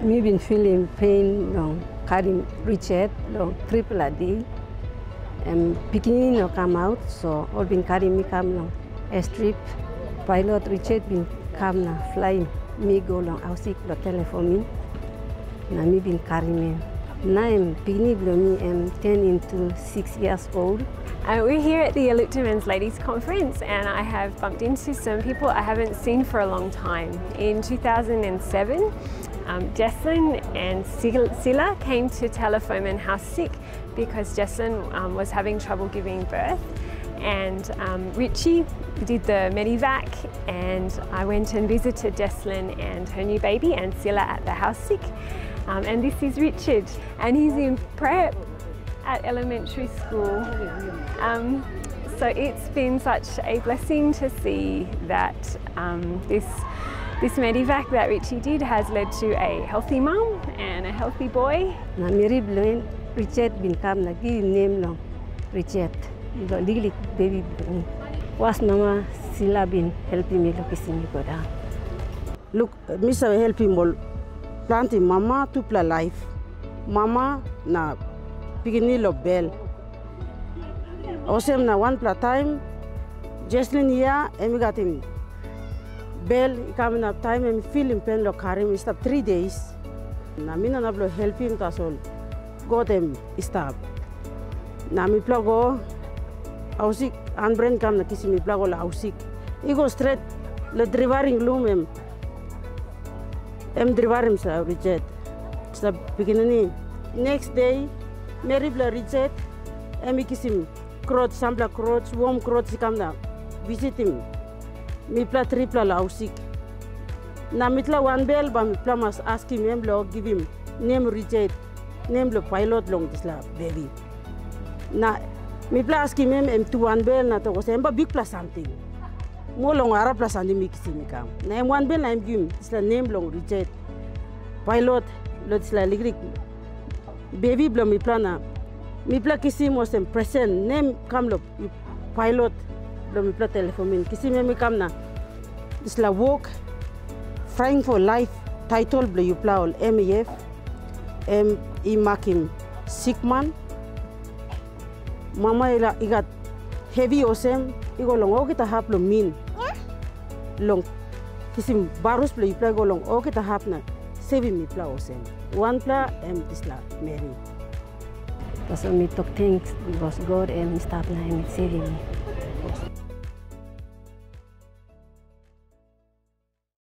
Me been feeling pain long carrying Richard long triple a day. And beginning no come out, so all been carrying me come long airstrip. Pilot Richard been come na flying me go long I ausik lo Telefomin. Na me been carrying me. Now I'm below me am 10 into 6 years old. Uh, we're here at the Alupta Men's Ladies Conference and I have bumped into some people I haven't seen for a long time. In 2007, um, Jesslyn and Silla came to Telefomin House sick because Jesslyn um, was having trouble giving birth and um, Richie did the Medivac and I went and visited Jesslyn and her new baby and Silla at the house sick. Um, and this is Richard and he's in prep at elementary school. Um, so it's been such a blessing to see that um, this this Medivac that Richie did has led to a healthy mum and a healthy boy. Na miri bloin Richard bin kam na give name long Richard. Lo ligli baby bloin. Was mama Sila been helping me look me go down. Look, Misa helping me planting mama to play life. Mama na beginning of bell. Osem na one pla time, Jesslyn here, and we got him. Bell coming up time and feeling pain lo him stop three days. Na mina na blo help him tas all. Go them stop. Na mi pla go ausik unbrain kam na kisi mi pla go la ausik. He go straight le driving room em. Driving sa reject. Sa beginning next day Mary bla reject. Em kisim crotch sampla crotch warm crotch kam na visit him. Mi pla tripla la ausik. Na mitla one bell ba mi pla mas ask him em lo give him name reject. Name lo pilot long this la baby. Na mi pla ask him em em tu one bell na to ko semba big plus something. Mo long ara plus something mi kisim kam. Na em one bell na em give him this la name long reject. Pilot lo this la ligrik baby blo mi plana mi pla kisi mo sem present name kam lo pilot blo mi pla telephone min kisi mi kam na isla walk flying for life title blo you pla ol MEF em i makim sick man mama ila igat heavy osem igo long o kita hap lo min long kisim barus blo you pla go long o kita hap na saving mi pla osem one pla em isla Mary. So me talk thanks because God and stop na me saving me.